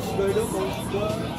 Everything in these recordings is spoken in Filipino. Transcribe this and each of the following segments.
水都冇喝。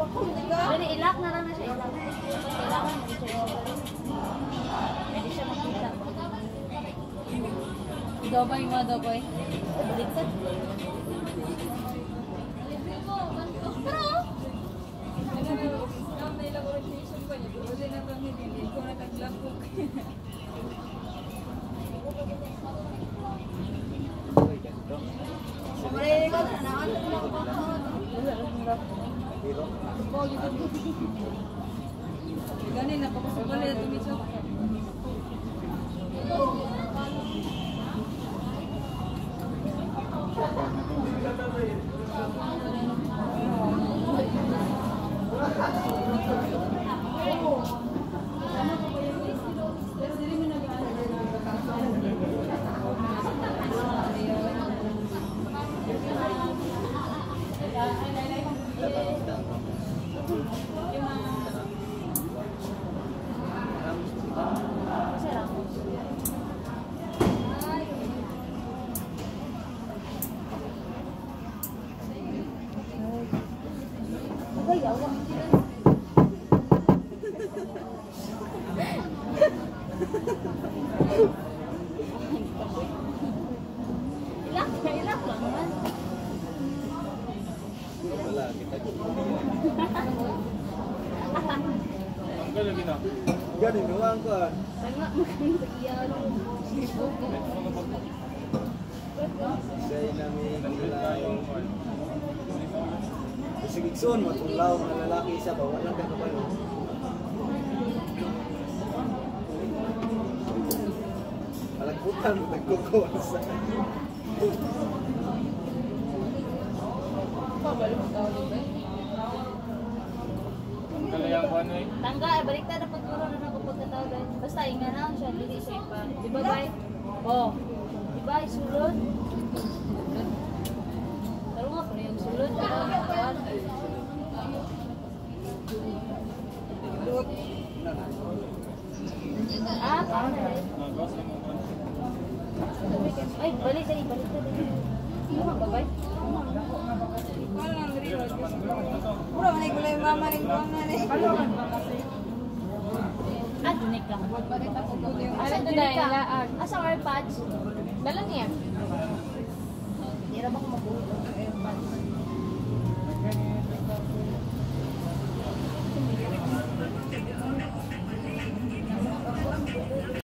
Dali, ilak na lang na siya. Ilak. Na siya. Hindi siya makita. Dobay mo, dobay. Baliktad. Pero, Gani na papasok na tumiso. Ilak, ilak lang naman. wala, kita ko. Galing, gawa ko ah. Tama, magandang iyan. Sibok ko. Kasi gigsoon, matulaw na lalaki isa ba? Walang kakabalo. Palagputan, nagkukuha sa... Tangga, eh, baliktad na pagturo na ng pagkatao dahil. Basta inga na siya, dili siya pa. Di ba, bay? Oh. Di ba, sulod? Pero nga, pero yung sulod, ano, nakawal. Ah, paano na rin? Ay, balik dali, balik dali. Ano ba, bay? Pura man ay gulay mama ning kuang na ni. Ah, dunik lang. Asa to dahil? Asa patch? Dala niya. Na ba ko mabuhay?